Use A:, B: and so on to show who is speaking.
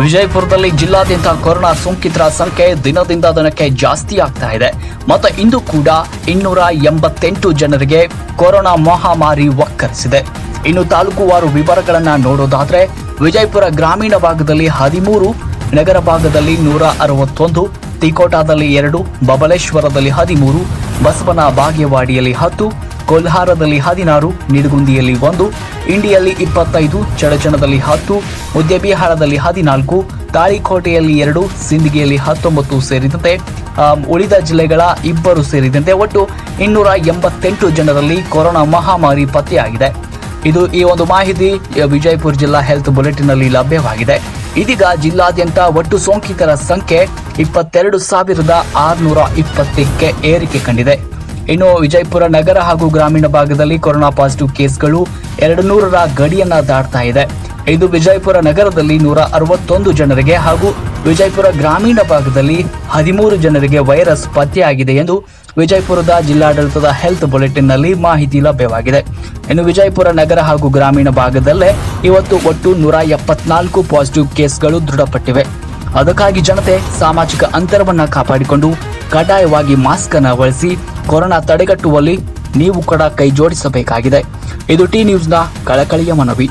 A: ವಿಜಯಪುರದಲ್ಲಿ ಜಿಲ್ಲಾದ್ಯಂತ ಕೊರೋನಾ ಸೋಂಕಿತರ ಸಂಖ್ಯೆ ದಿನದಿಂದ ದಿನಕ್ಕೆ ಜಾಸ್ತಿ ಆಗ್ತಾ ಇದೆ. ಮತ್ತು ಇಂದು ಕೂಡ ಇನ್ನೂರ ಎಂಬತ್ತೆಂಟು ಜನರಿಗೆ ಕೊರೋನಾ ಮಹಾಮಾರಿ ಒಕ್ಕರಿಸಿದೆ ಇನ್ನು ತಾಲೂಕುವಾರು ವಿವರಗಳನ್ನು ನೋಡೋದಾದ್ರೆ, ವಿಜಯಪುರ ಗ್ರಾಮೀಣ ಭಾಗದಲ್ಲಿ ಹದಿಮೂರು, ನಗರ ಭಾಗದಲ್ಲಿ ನೂರ ಅರವತ್ತೊಂದು, ತಿಕೋಟಾದಲ್ಲಿ ಎರಡು, ಬಬಲೇಶ್ವರದಲ್ಲಿ ಹದಿಮೂರು, ಬಸವನ ಬಾಗೇವಾಡಿಯಲ್ಲಿ ಹತ್ತು ಕೊಲ್ಹಾರದಲ್ಲಿ ಹದಿನಾರು ನಿಡಗುಂದಿಯಲ್ಲಿ ಒಂದು, ಇಂಡಿಯಲ್ಲಿ ಇಪ್ಪತ್ತೈದು ಚಡಚಣದಲ್ಲಿ ಹತ್ತು ಮುದ್ದೆಬಿಹಾರದಲ್ಲಿ ಹದಿನಾಲ್ಕು, ತಾಳಿಕೋಟೆಯಲ್ಲಿ ಎರಡು, ಸಿಂದಗಿಯಲ್ಲಿ ಹತ್ತೊಂಬತ್ತು ಸೇರಿದಂತೆ ಉಳಿದ ಜಿಲ್ಲೆಗಳ ಇಬ್ಬರು ಸೇರಿದಂತೆ ಒಟ್ಟು ಇನ್ನೂರ ಎಂಬತ್ತೆಂಟು ಜನರಲ್ಲಿ ಕೊರೋನಾ ಮಹಾಮಾರಿ ಪತ್ತೆಯಾಗಿದೆ. ಇದು ಈ ಒಂದು ಮಾಹಿತಿ, ವಿಜಯಪುರ ಜಿಲ್ಲಾ ಹೆಲ್ತ್ ಬುಲೆಟಿನ್ನಲ್ಲಿ ಲಭ್ಯವಾಗಿದೆ. ಇದೀಗ ಜಿಲ್ಲಾದ್ಯಂತ ಒಟ್ಟು ಸೋಂಕಿತರ ಸಂಖ್ಯೆ ಇಪ್ಪತ್ತೆರಡು ಸಾವಿರದ ಆರುನೂರ ಇಪ್ಪತ್ತಕ್ಕೆ ಏರಿಕೆ ಕಂಡಿದೆ. ಇನ್ನು ವಿಜಯಪುರ ನಗರ ಹಾಗೂ ಗ್ರಾಮೀಣ ಭಾಗದಲ್ಲಿ ಕೊರೋನಾ ಪಾಸಿಟಿವ್ ಕೇಸ್ಗಳು ಎರಡು ನೂರರ ಗಡಿಯನ್ನ ದಾಟ್ತಾ ಇದೆ. ಇದು ವಿಜಯಪುರ ನಗರದಲ್ಲಿ ನೂರ ಅರವತ್ತೊಂದು ಜನರಿಗೆ ಹಾಗೂ ವಿಜಯಪುರ ಗ್ರಾಮೀಣ ಭಾಗದಲ್ಲಿ ಹದಿಮೂರು ಜನರಿಗೆ ವೈರಸ್ ಪತ್ತೆಯಾಗಿದೆ ಎಂದು ವಿಜಯಪುರದ ಜಿಲ್ಲಾಡಳಿತದ ಹೆಲ್ತ್ ಬುಲೆಟಿನ್ನಲ್ಲಿ ಮಾಹಿತಿ ಲಭ್ಯವಾಗಿದೆ. ಇನ್ನು ವಿಜಯಪುರ ನಗರ ಹಾಗೂ ಗ್ರಾಮೀಣ ಭಾಗದಲ್ಲೇ ಇವತ್ತು ಒಟ್ಟು ನೂರ ಎಪ್ಪತ್ನಾಲ್ಕು ಪಾಸಿಟಿವ್ ಕೇಸ್ಗಳು ದೃಢಪಟ್ಟಿವೆ. ಅದಕ್ಕಾಗಿ ಜನತೆ ಸಾಮಾಜಿಕ ಅಂತರವನ್ನು ಕಾಪಾಡಿಕೊಂಡು ಕಡ್ಡಾಯವಾಗಿ ಮಾಸ್ಕ್ ಅನ್ನು ಬಳಸಿ ಕೊರೋನಾ ತಡೆಗಟ್ಟುವಲ್ಲಿ ನೀವು ಕೂಡ ಕೈ ಜೋಡಿಸಬೇಕಾಗಿದೆ. ಇದು ಟಿ ನ್ಯೂಸ್ನ ಕಳಕಳಿಯ ಮನವಿ.